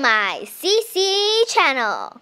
my CC channel.